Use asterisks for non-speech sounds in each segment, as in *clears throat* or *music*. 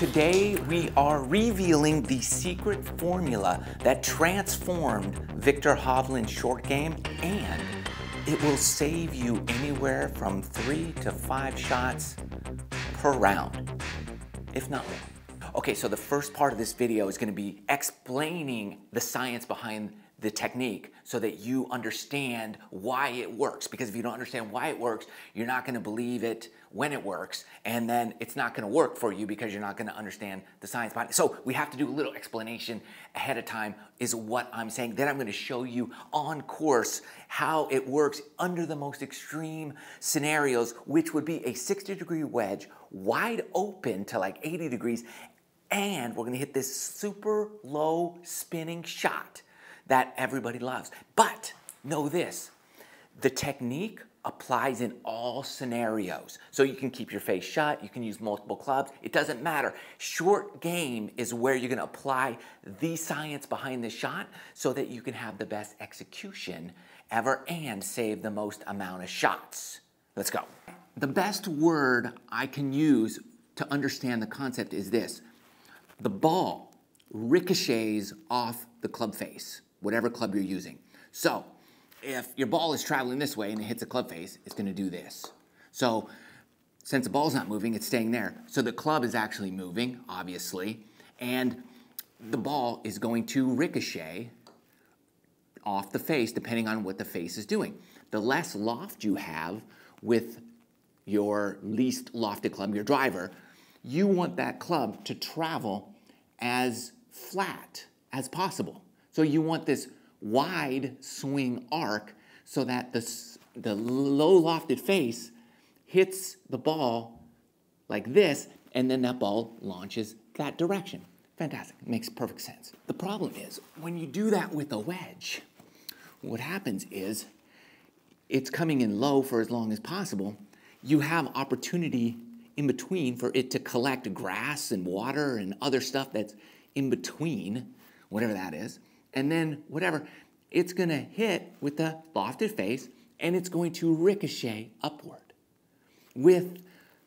Today, we are revealing the secret formula that transformed Viktor Hovland's short game, and it will save you anywhere from three to five shots per round, if not more. Okay, so the first part of this video is gonna be explaining the science behind the technique so that you understand why it works. Because if you don't understand why it works, you're not gonna believe it when it works, and then it's not gonna work for you because you're not gonna understand the science behind it. So we have to do a little explanation ahead of time is what I'm saying. Then I'm gonna show you on course how it works under the most extreme scenarios, which would be a 60 degree wedge wide open to like 80 degrees, and we're gonna hit this super low spinning shot that everybody loves. But know this, the technique applies in all scenarios. So you can keep your face shut, you can use multiple clubs, it doesn't matter. Short game is where you're gonna apply the science behind the shot so that you can have the best execution ever and save the most amount of shots. Let's go. The best word I can use to understand the concept is this. The ball ricochets off the club face whatever club you're using. So if your ball is traveling this way and it hits a club face, it's gonna do this. So since the ball's not moving, it's staying there. So the club is actually moving, obviously, and the ball is going to ricochet off the face depending on what the face is doing. The less loft you have with your least lofted club, your driver, you want that club to travel as flat as possible. So you want this wide swing arc so that the, the low lofted face hits the ball like this, and then that ball launches that direction. Fantastic, makes perfect sense. The problem is, when you do that with a wedge, what happens is it's coming in low for as long as possible. You have opportunity in between for it to collect grass and water and other stuff that's in between, whatever that is and then whatever, it's gonna hit with the lofted face and it's going to ricochet upward with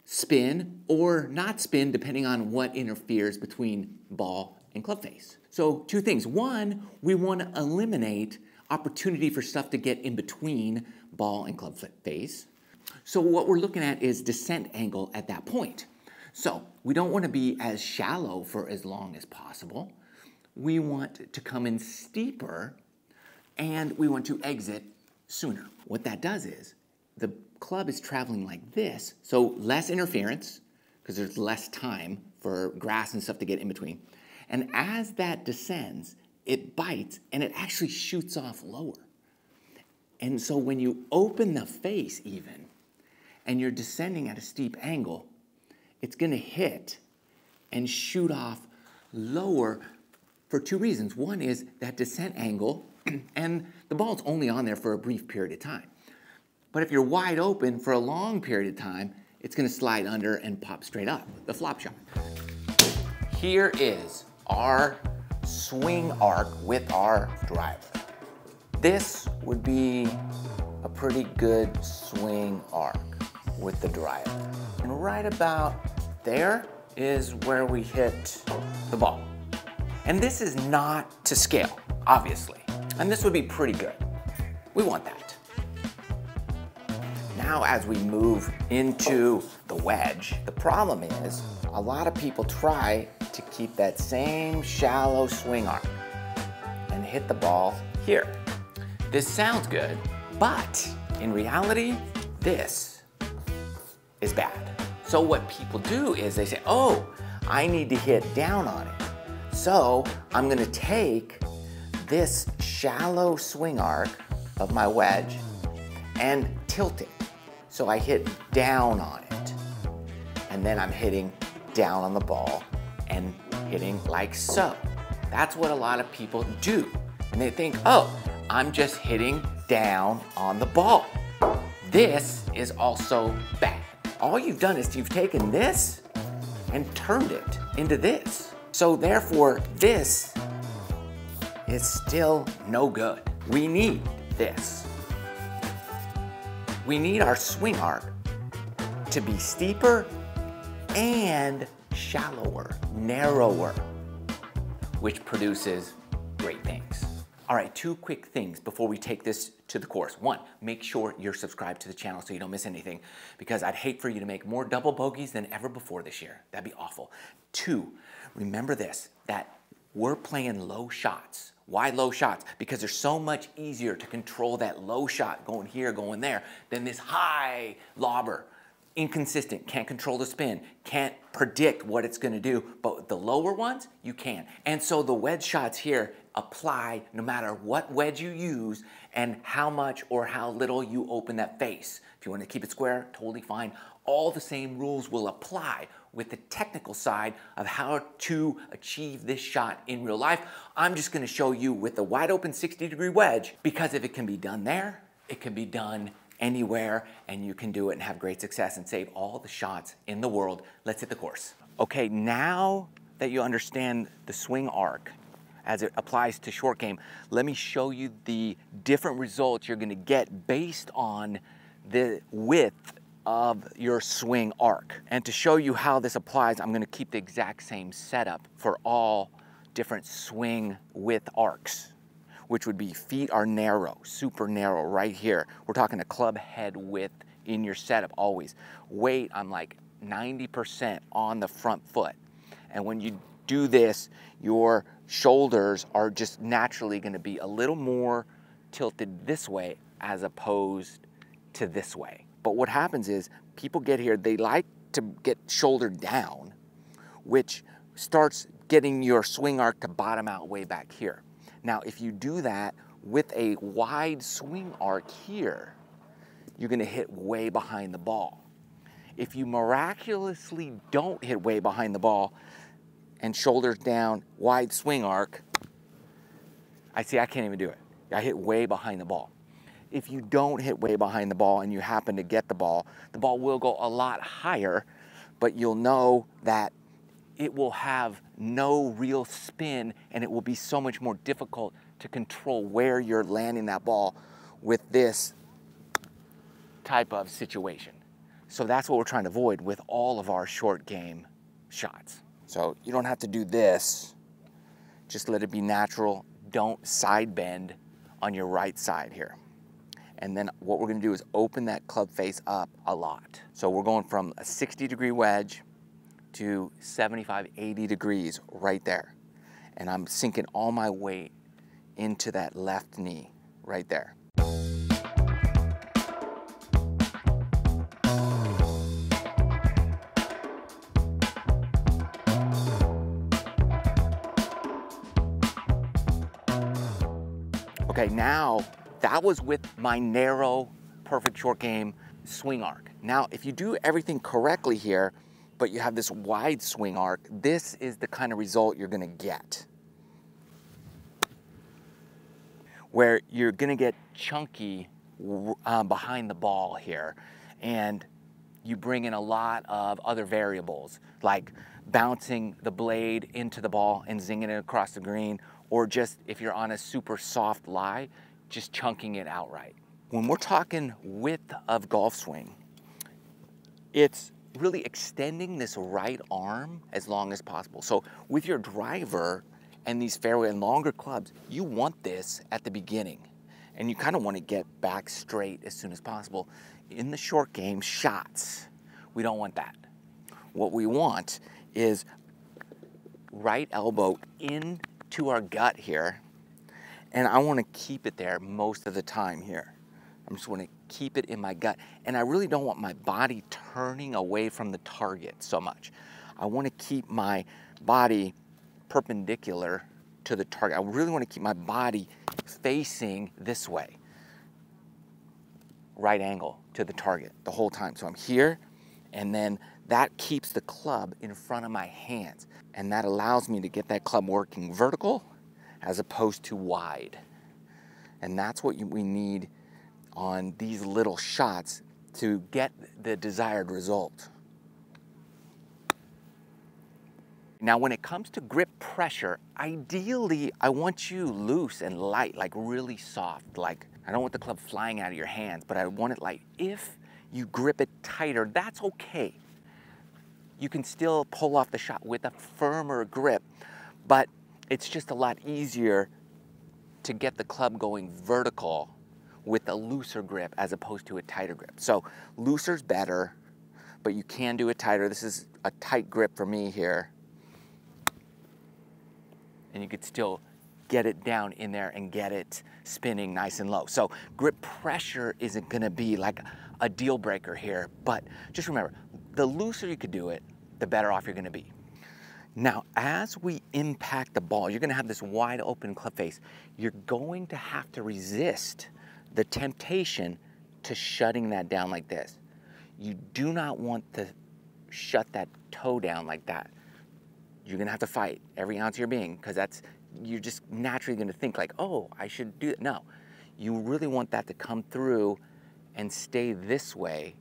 spin or not spin, depending on what interferes between ball and club face. So, two things. One, we want to eliminate opportunity for stuff to get in between ball and club face. So, what we're looking at is descent angle at that point. So, we don't want to be as shallow for as long as possible we want to come in steeper and we want to exit sooner. What that does is the club is traveling like this, so less interference because there's less time for grass and stuff to get in between. And as that descends, it bites and it actually shoots off lower. And so when you open the face even and you're descending at a steep angle, it's going to hit and shoot off lower for two reasons. One is that descent angle, *clears throat* and the ball's only on there for a brief period of time. But if you're wide open for a long period of time, it's gonna slide under and pop straight up, the flop shot. Here is our swing arc with our driver. This would be a pretty good swing arc with the driver. And right about there is where we hit the ball. And this is not to scale, obviously. And this would be pretty good. We want that. Now as we move into the wedge, the problem is a lot of people try to keep that same shallow swing arm and hit the ball here. This sounds good, but in reality, this is bad. So what people do is they say, oh, I need to hit down on it. So I'm gonna take this shallow swing arc of my wedge and tilt it. So I hit down on it. And then I'm hitting down on the ball and hitting like so. That's what a lot of people do. And they think, oh, I'm just hitting down on the ball. This is also bad. All you've done is you've taken this and turned it into this. So therefore, this is still no good. We need this. We need our swing arc to be steeper and shallower, narrower, which produces great things. All right, two quick things before we take this to the course. One, make sure you're subscribed to the channel so you don't miss anything because I'd hate for you to make more double bogeys than ever before this year. That'd be awful. Two, remember this, that we're playing low shots. Why low shots? Because they're so much easier to control that low shot going here, going there, than this high lobber. Inconsistent, can't control the spin, can't predict what it's gonna do, but the lower ones, you can. And so the wedge shots here apply no matter what wedge you use and how much or how little you open that face. If you want to keep it square, totally fine. All the same rules will apply with the technical side of how to achieve this shot in real life. I'm just going to show you with the wide open 60 degree wedge because if it can be done there, it can be done anywhere and you can do it and have great success and save all the shots in the world. Let's hit the course. Okay, now that you understand the swing arc, as it applies to short game, let me show you the different results you're gonna get based on the width of your swing arc. And to show you how this applies, I'm gonna keep the exact same setup for all different swing width arcs, which would be feet are narrow, super narrow right here. We're talking a club head width in your setup always. Weight, I'm like 90% on the front foot. And when you do this, your shoulders are just naturally gonna be a little more tilted this way as opposed to this way. But what happens is people get here, they like to get shouldered down, which starts getting your swing arc to bottom out way back here. Now, if you do that with a wide swing arc here, you're gonna hit way behind the ball. If you miraculously don't hit way behind the ball, and shoulders down, wide swing arc, I see I can't even do it. I hit way behind the ball. If you don't hit way behind the ball and you happen to get the ball, the ball will go a lot higher, but you'll know that it will have no real spin and it will be so much more difficult to control where you're landing that ball with this type of situation. So that's what we're trying to avoid with all of our short game shots. So you don't have to do this. Just let it be natural. Don't side bend on your right side here. And then what we're gonna do is open that club face up a lot. So we're going from a 60 degree wedge to 75, 80 degrees right there. And I'm sinking all my weight into that left knee right there. Okay, now that was with my narrow, perfect short game swing arc. Now, if you do everything correctly here, but you have this wide swing arc, this is the kind of result you're gonna get. Where you're gonna get chunky uh, behind the ball here, and you bring in a lot of other variables, like bouncing the blade into the ball and zinging it across the green, or just if you're on a super soft lie, just chunking it outright. When we're talking width of golf swing, it's really extending this right arm as long as possible. So with your driver and these fairway and longer clubs, you want this at the beginning and you kind of want to get back straight as soon as possible. In the short game shots, we don't want that. What we want is right elbow in to our gut here. And I want to keep it there most of the time here. I'm just want to keep it in my gut. And I really don't want my body turning away from the target so much. I want to keep my body perpendicular to the target. I really want to keep my body facing this way. Right angle to the target the whole time. So I'm here and then that keeps the club in front of my hands and that allows me to get that club working vertical as opposed to wide. And that's what we need on these little shots to get the desired result. Now, when it comes to grip pressure, ideally, I want you loose and light, like really soft. Like, I don't want the club flying out of your hands, but I want it light. If you grip it tighter, that's okay you can still pull off the shot with a firmer grip, but it's just a lot easier to get the club going vertical with a looser grip as opposed to a tighter grip. So looser's better, but you can do it tighter. This is a tight grip for me here. And you could still get it down in there and get it spinning nice and low. So grip pressure isn't gonna be like a deal breaker here, but just remember, the looser you could do it, the better off you're gonna be. Now, as we impact the ball, you're gonna have this wide open club face. You're going to have to resist the temptation to shutting that down like this. You do not want to shut that toe down like that. You're gonna have to fight every ounce of your being because that's you're just naturally gonna think like, oh, I should do that. No, you really want that to come through and stay this way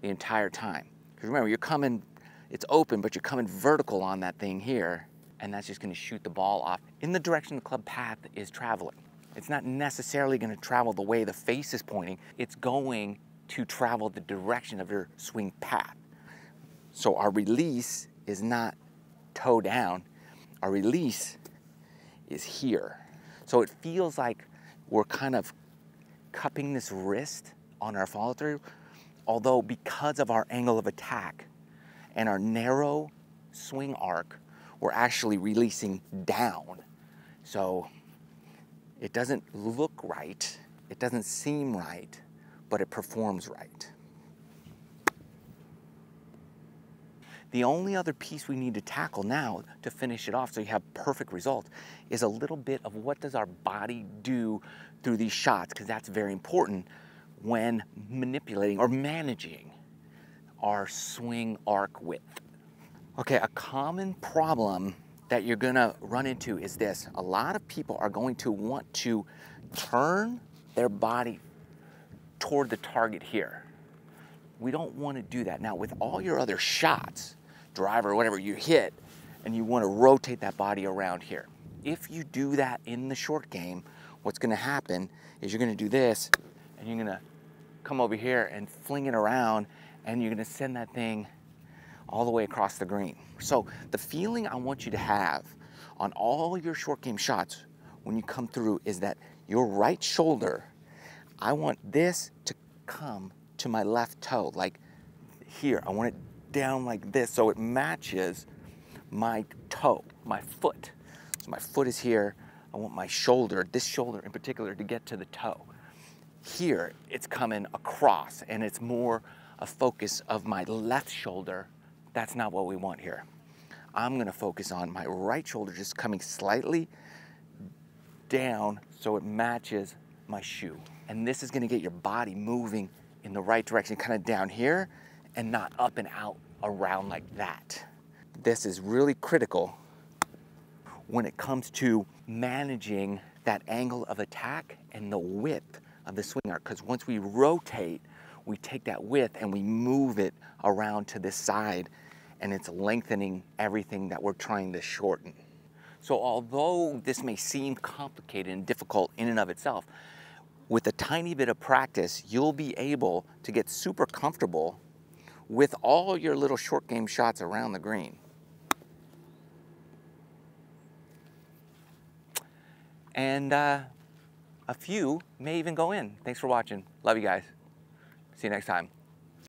the entire time. Because remember, you're coming, it's open, but you're coming vertical on that thing here, and that's just gonna shoot the ball off in the direction the club path is traveling. It's not necessarily gonna travel the way the face is pointing, it's going to travel the direction of your swing path. So our release is not toe down, our release is here. So it feels like we're kind of cupping this wrist on our follow through, although because of our angle of attack and our narrow swing arc, we're actually releasing down. So it doesn't look right, it doesn't seem right, but it performs right. The only other piece we need to tackle now to finish it off so you have perfect results is a little bit of what does our body do through these shots because that's very important when manipulating or managing our swing arc width. Okay, a common problem that you're gonna run into is this. A lot of people are going to want to turn their body toward the target here. We don't wanna do that. Now with all your other shots, driver, whatever you hit, and you want to rotate that body around here. If you do that in the short game, what's to happen is you're to do this, and you're to come over here and fling it around, and you're to send that thing all the way across the green. So the feeling I want you to have on all your short game shots when you come through is that your right shoulder, I want this to come to my left toe, like here. I want it down like this so it matches my toe, my foot. So my foot is here. I want my shoulder, this shoulder in particular, to get to the toe. Here, it's coming across and it's more a focus of my left shoulder. That's not what we want here. I'm gonna focus on my right shoulder just coming slightly down so it matches my shoe. And this is gonna get your body moving in the right direction, kind of down here and not up and out around like that. This is really critical when it comes to managing that angle of attack and the width of the swing arc. Because once we rotate, we take that width and we move it around to this side and it's lengthening everything that we're trying to shorten. So although this may seem complicated and difficult in and of itself, with a tiny bit of practice, you'll be able to get super comfortable with all your little short game shots around the green. And uh, a few may even go in. Thanks for watching. Love you guys. See you next time.